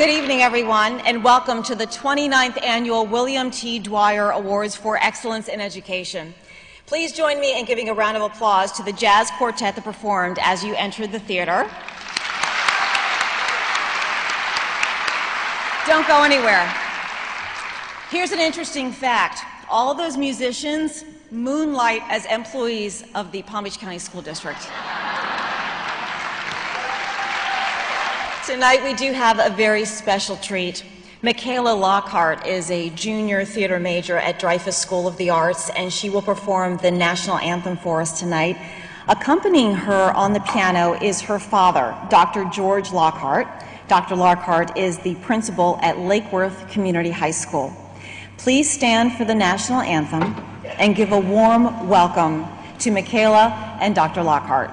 good evening, everyone, and welcome to the 29th Annual William T. Dwyer Awards for Excellence in Education. Please join me in giving a round of applause to the jazz quartet that performed as you entered the theater. Don't go anywhere. Here's an interesting fact. All those musicians moonlight as employees of the Palm Beach County School District. Tonight we do have a very special treat. Micailah Lockhart is a junior theater major at Dreyfoos School of the Arts, and she will perform the national anthem for us tonight. Accompanying her on the piano is her father, Dr. George Lockhart. Dr. Lockhart is the principal at Lake Worth Community High School. Please stand for the national anthem and give a warm welcome to Micailah and Dr. Lockhart.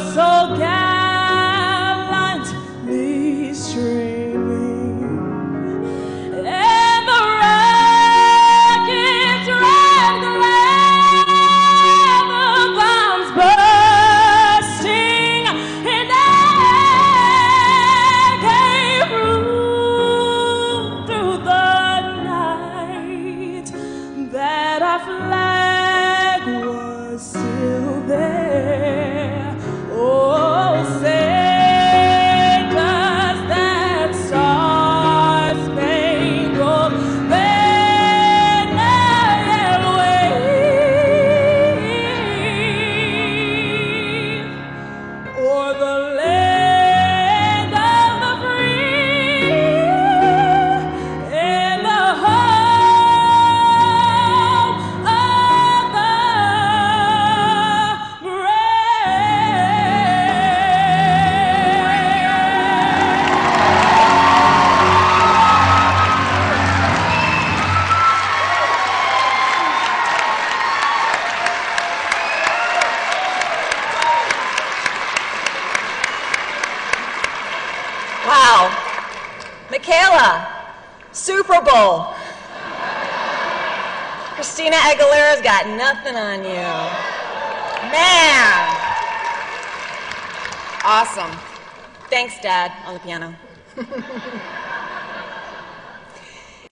were Micailah, Super Bowl. Christina Aguilera's got nothing on you. Man. Awesome. Thanks, Dad, on the piano.